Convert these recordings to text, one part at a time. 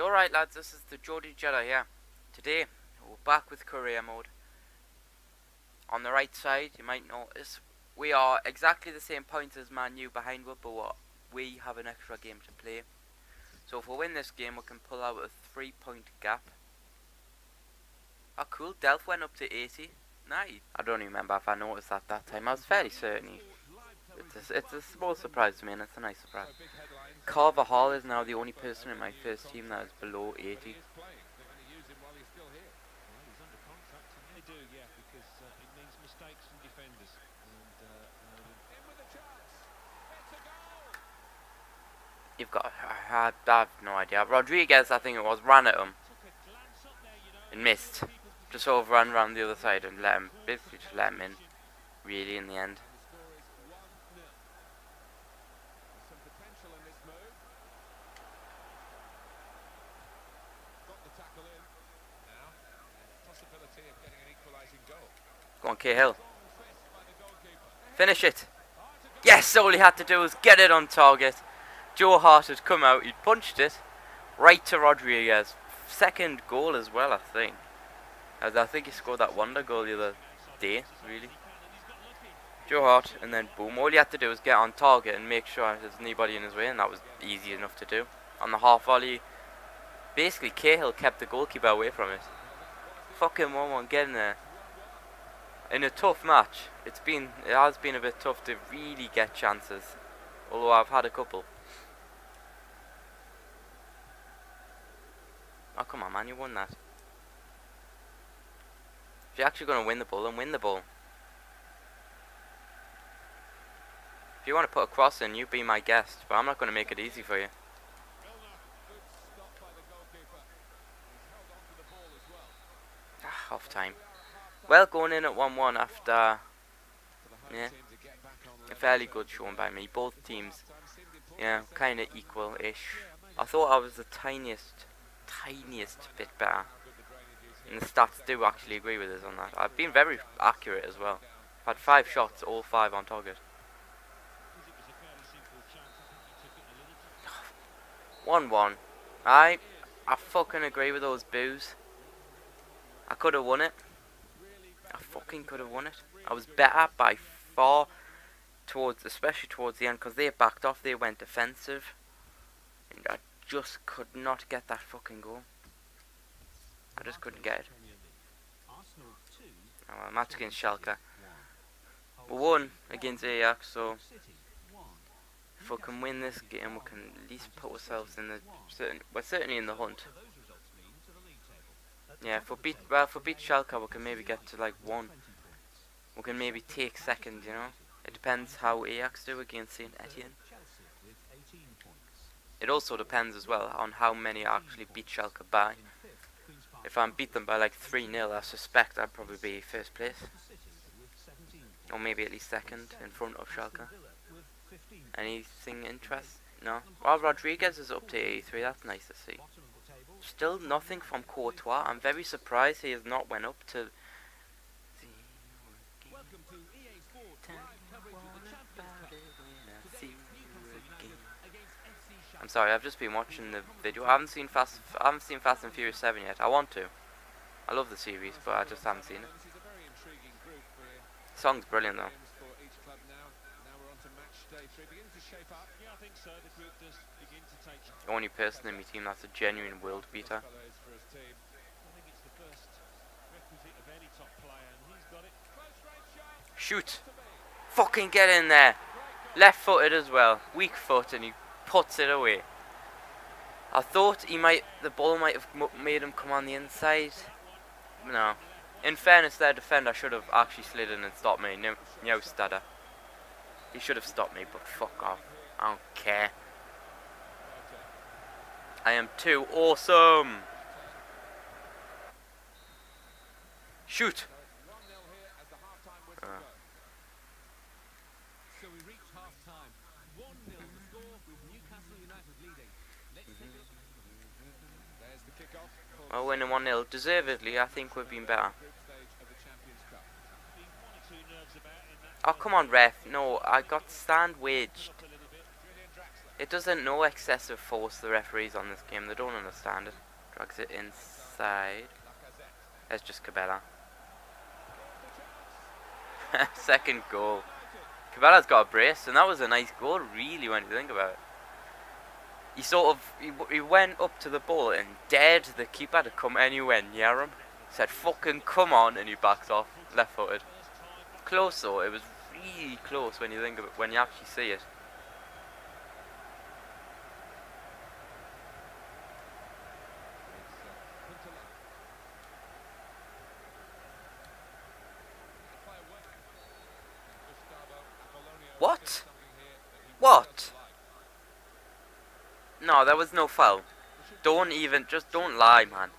You're right lads, this is the Geordie Jedi here. Today, we're back with career mode. On the right side, you might notice, we are exactly the same points as Man U behind us, but we have an extra game to play. So if we win this game, we can pull out a three point gap. Oh cool, Delph went up to 80. Nice. I don't remember if I noticed that that time. I was fairly certain. It's a, it's a small surprise to me and it's a nice surprise. Carver Hall is now the only person in my first team that is below 80. You've got, I, I have no idea. Rodriguez, I think it was, ran at him and missed. Just sort of ran around the other side and let him, basically just let him in, really, in the end. Cahill. Finish it. Yes, all he had to do was get it on target. Joe Hart had come out, he'd punched it right to Rodriguez. Second goal as well, I think. As I think he scored that wonder goal the other day, really. Joe Hart, and then boom. All he had to do was get on target and make sure there's nobody in his way, and that was easy enough to do. On the half volley, basically Cahill kept the goalkeeper away from it. Fucking 1-1, get in there in a tough match, it's been it has been a bit tough to really get chances. Although I've had a couple. Oh come on man, you won that. If you're actually gonna win the ball, then win the ball. If you want to put a cross in, you be my guest, but I'm not gonna make it easy for you. Ah, off time. Well, going in at 1-1 after yeah, a fairly good showing by me. Both teams, yeah, kind of equal-ish. I thought I was the tiniest, tiniest bit better. And the stats do actually agree with us on that. I've been very accurate as well. I've had five shots, all five on target. One one. I I fucking agree with those boos. I could have won it fucking could have won it. I was better by far towards, especially towards the end, because they backed off. They went defensive, and I just could not get that fucking goal. I just couldn't get it. Oh, well, match against Schalke. We won against Ajax, so if we can win this game, we can at least put ourselves in the certain. We're certainly in the hunt. Yeah, we beat well, we beat Schalke, we can maybe get to like one. We can maybe take second, you know. It depends how Ajax do against Saint Etienne. It also depends as well on how many I actually beat Schalke by. If I beat them by like 3-0, I suspect I'd probably be first place. Or maybe at least second in front of Schalke. Anything interest? No. Well, Rodriguez is up to 83, that's nice to see. Still nothing from Courtois. I'm very surprised he has not went up to... I'm sorry, I've just been watching the video. I haven't seen Fast. I haven't seen Fast and Furious 7 yet. I want to. I love the series, but I just haven't seen it. The song's brilliant though. The only person in my team that's a genuine world beater. Shoot! Fucking get in there! Left footed as well. Weak foot and he puts it away. I thought he might, the ball might have made him come on the inside. No. In fairness, their defender should have actually slid in and stopped me. No, no stutter. He should have stopped me, but fuck off. I don't care. I am too awesome. Shoot. Uh. Well, winning 1-0 deservedly, I think we've been better. Oh, come on, ref. No, I got stand wedged. It doesn't know excessive force the referees on this game. They don't understand it. Drags it inside. There's just Cabella. Second goal. Cabella's got a brace, and that was a nice goal, really, when you think about it. He sort of he, he went up to the ball and dared the keeper to come anywhere near him. Said, "Fucking come on," and he backs off, left-footed. Close though. It was really close when you think of it, when you actually see it. What? What? There was no foul. Don't even, just don't lie, man.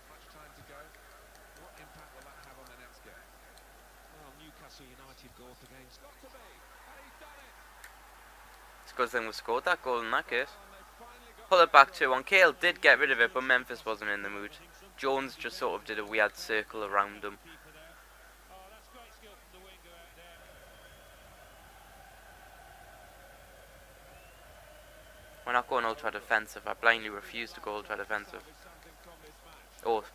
It's a good thing we scored that goal in that case. Pull it back to one. Cahill did get rid of it, but Memphis wasn't in the mood. Jones just sort of did a weird circle around him. We're not going ultra defensive. I blindly refuse to go ultra defensive. Oh.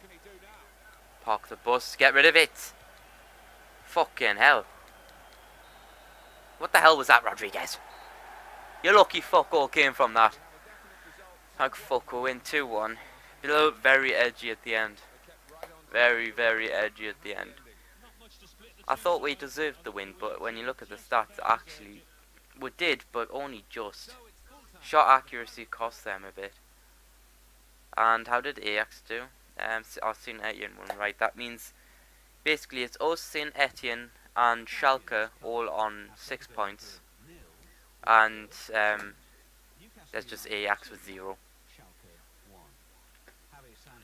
Park the bus. Get rid of it. Fucking hell. What the hell was that, Rodriguez? Your lucky fuck all came from that. Thank fuck we'll win 2-1. Below very edgy at the end. Very, very edgy at the end. I thought we deserved the win, but when you look at the stats, actually, we did, but only just. Shot accuracy cost them a bit. And how did Ajax do? Um, oh, Saint Etienne won, right. That means basically it's us, Saint Etienne, and Schalke all on six points. And um, there's just Ajax with zero.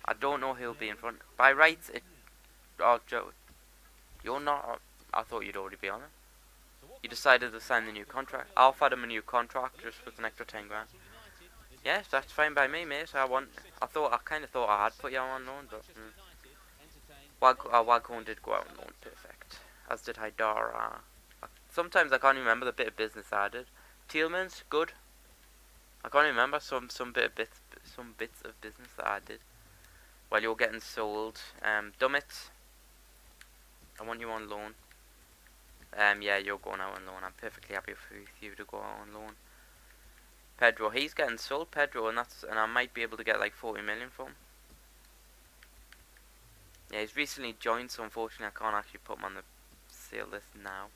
I don't know who'll be in front. By rights, it. Oh, Joe. You're not. I thought you'd already be on it. You decided to sign the new contract. I offered him a new contract just with an extra 10 grand. Yes, that's fine by me, mate. I want. I thought. I kind of thought I had put you on loan, but. Mm. Wag uh, Waghorn did go out on loan, perfect. As did Haidara. Sometimes I can't remember the bit of business I did. Tielemans, good. I can't remember some some bit of bits some bits of business that I did while you're getting sold. Um, Dummett, I want you on loan. Um, yeah, you're going out on loan. I'm perfectly happy for you to go out on loan. Pedro, he's getting sold, Pedro, and that's and I might be able to get like 40 million from him. Yeah, he's recently joined, so unfortunately I can't actually put him on the sale list now.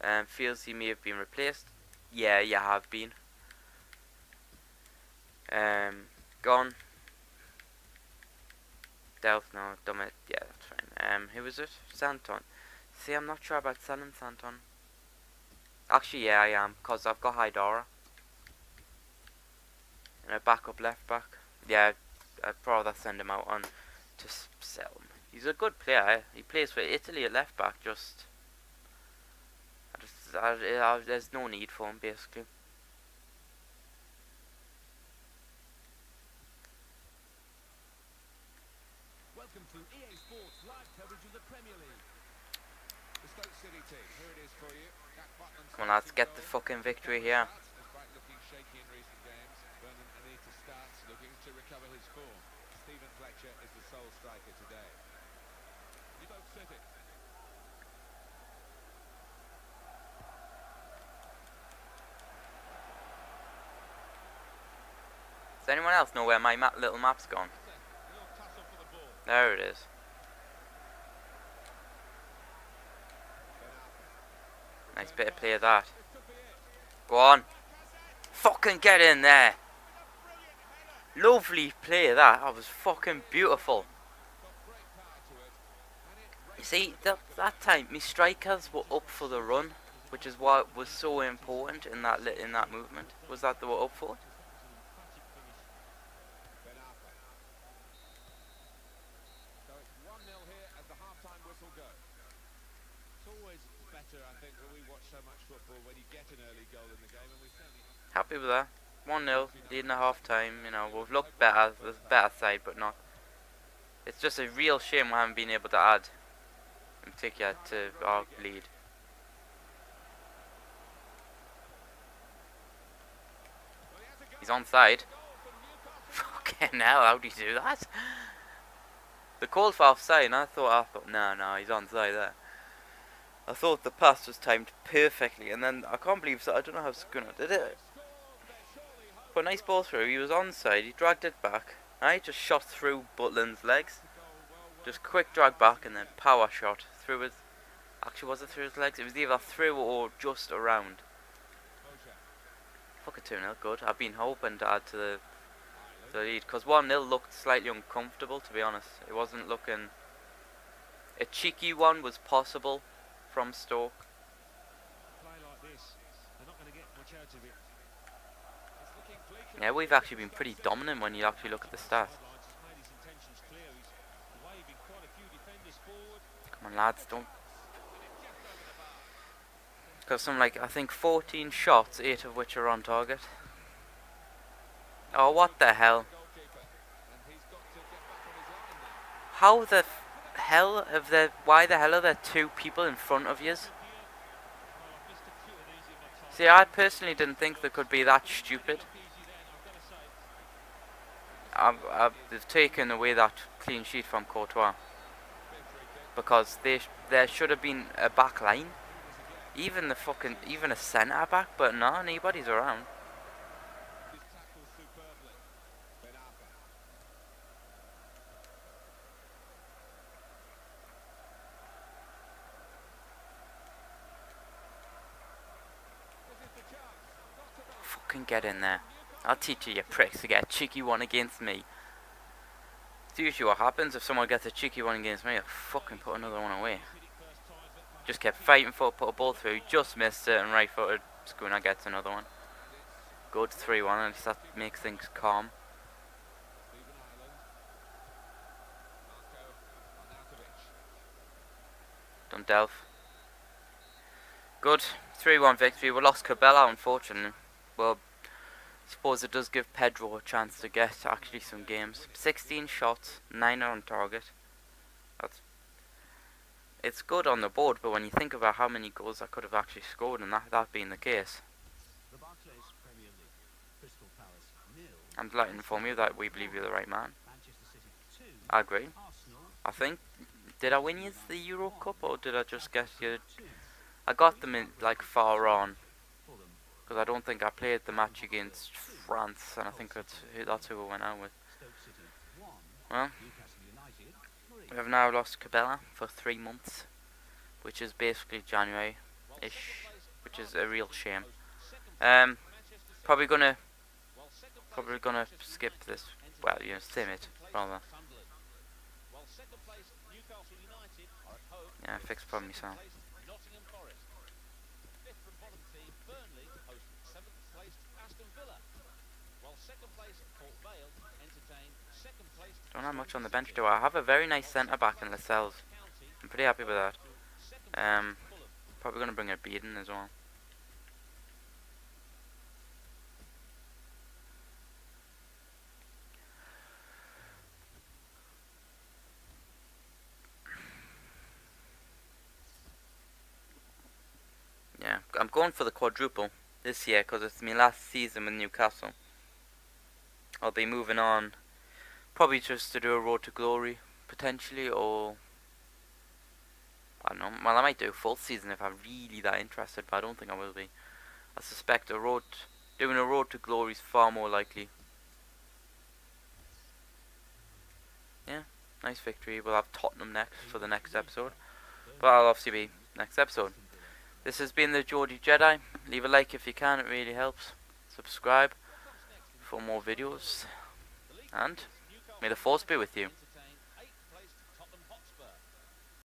Um, feels he may have been replaced. Yeah, you have been. Um, gone. Delph, no, Dummett, yeah, that's fine. Um, who was it? Santon. See, I'm not sure about selling Santon. Actually, yeah, I am, because I've got Haidara. And a backup left back. Yeah, I'd rather send him out on to sell him. He's a good player. He plays for Italy at left back, just... I just I, I, there's no need for him, basically. Welcome to EA Sports live coverage of the Premier League. Come on, lads, get the fucking victory here. Does anyone else know where my map, little map's gone? There it is. Nice bit of play of that. Go on. Fucking get in there. Lovely play that. That was fucking beautiful. You see, that, that time, my strikers were up for the run, which is what was so important in that in that movement. Was that they were up for it? 1-0 leading at half time, you know, we've looked better, there's better side, but not. It's just a real shame we haven't been able to add, in particular, to our lead. He's onside. Fucking hell, how'd he do that? The call for offside, and I thought, I thought, no, no, he's onside there. I thought the pass was timed perfectly, and then I can't believe that. I don't know how Schooner did it. But nice ball through, he was onside, he dragged it back. I just shot through Butland's legs. Just quick drag back and then power shot through his... Actually, was it through his legs? It was either through or just around. Fuck a 2 0, good. I've been hoping to add to the, the lead. Because 1 0 looked slightly uncomfortable, to be honest. It wasn't looking. A cheeky one was possible from Stoke. Yeah, we've actually been pretty dominant when you actually look at the stats. Come on, lads, don't. Got some like I think 14 shots, eight of which are on target. Oh, what the hell? How the hell have there? Why the hell are there two people in front of yous? See, I personally didn't think they could be that stupid. I've, I've, they've taken away that clean sheet from Courtois because they sh there should have been a back line, even the fucking even a centre back, but no, nobody's around. Fucking get in there. I'll teach you, you pricks, to get a cheeky one against me. It's usually what happens if someone gets a cheeky one against me, I'll fucking put another one away. Just kept fighting for it, put a ball through, just missed it, and right footed Schooner gets another one. Good 3 1, at least that makes things calm. Delph. Good. 3 1 victory. We lost Cabella, unfortunately. Well, suppose it does give Pedro a chance to get actually some games. 16 shots, 9 on target. That's it's good on the board, but when you think about how many goals I could have actually scored and that that being the case. I'm delighted to inform you that we believe you're the right man. I agree. I think did I win you the Euro Cup or did I just get you? I got them in like far on because I don't think I played the match against France, and I think that's that's who we went out with. Well, we have now lost Cabella for three months, which is basically January-ish, which is a real shame. Um, probably gonna, probably gonna skip this. Well, you know, sim it rather. Yeah, fix problem myself. Don't have much on the bench, do I? I have a very nice centre back in Lascelles. I'm pretty happy with that. Um, probably going to bring a Beaton as well. Yeah, I'm going for the quadruple this year because it's my last season with Newcastle. I'll be moving on Probably just to do a Road to Glory, potentially, or... I don't know. Well, I might do a full season if I'm really that interested, but I don't think I will be. I suspect a road, doing a Road to Glory is far more likely. Yeah, nice victory. We'll have Tottenham next for the next episode. But I'll obviously be next episode. This has been the Geordie Jedi. Leave a like if you can, it really helps. Subscribe for more videos. And... May the force be with you.